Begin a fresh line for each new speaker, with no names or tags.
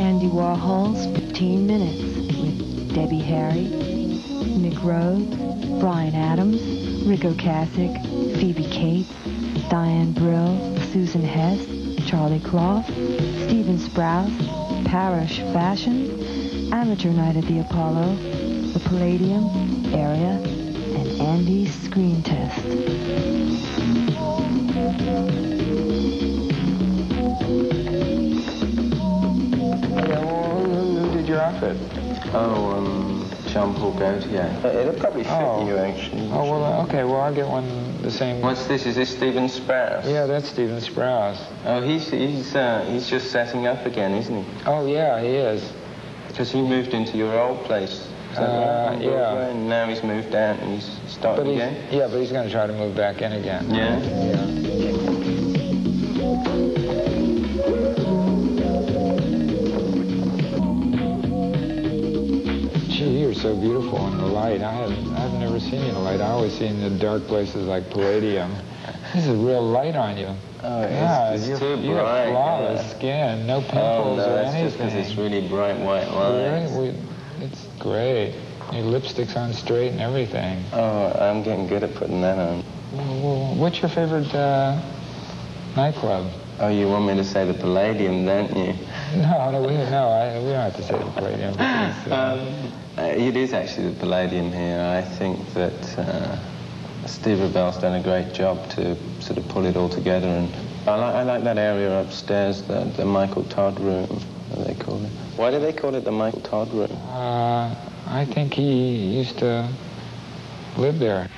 Andy Warhol's 15 Minutes with Debbie Harry, Nick Rhodes, Bryan Adams, Ric Ocasek, Phoebe Cates, Diane Brill, Susan Hess, Charlie Clough, Stephen Sprouse, Parish Fashion, Amateur Night at the Apollo, The Palladium, Area, and Andy's Screen Test.
Outfit?
Oh, um, Jean-Paul Gaultier. Uh, It'll probably fit
Oh.
you, actually.
Oh, well, uh, okay, well, I'll get one the same.
What's this? Is this Stephen Sprouse?
Yeah, that's Stephen Sprouse.
Oh, he's he's uh, he's just setting up again, isn't he?
Oh, yeah, he is.
Because he moved into your old place.
Uh,
right?
Yeah.
And now he's moved out and he's
But
starting
he's,
again.
yeah, but he's going to try to move back in again.
Yeah.
Yeah. So beautiful in the light. I have, I've never seen you in the light. I always see you in the dark places like Palladium. This is real light on you.
Oh,
yeah,
it's
you're,
too
you
bright,
have flawless
yeah.
skin, no
Oh
pimples
no,
or
that's just because
anything.
it's really bright white lines.
Really? We- It's great. Your lipstick's on straight and everything.
Oh, I'm getting good at putting that on.
What's your favorite uh, nightclub?
Oh, you want me to say the Palladium, don't you?
No, no, we, no, I, we don't have to say the Palladium. Uh,
Um, uh, it is actually the Palladium here. I think that uh, Steve Rubell's done a great job to sort of pull it all together. And I like, I like that area upstairs, the, the Michael Todd room, what they call it. Why do they call it the Michael Todd room?
uh, I think he used to live there.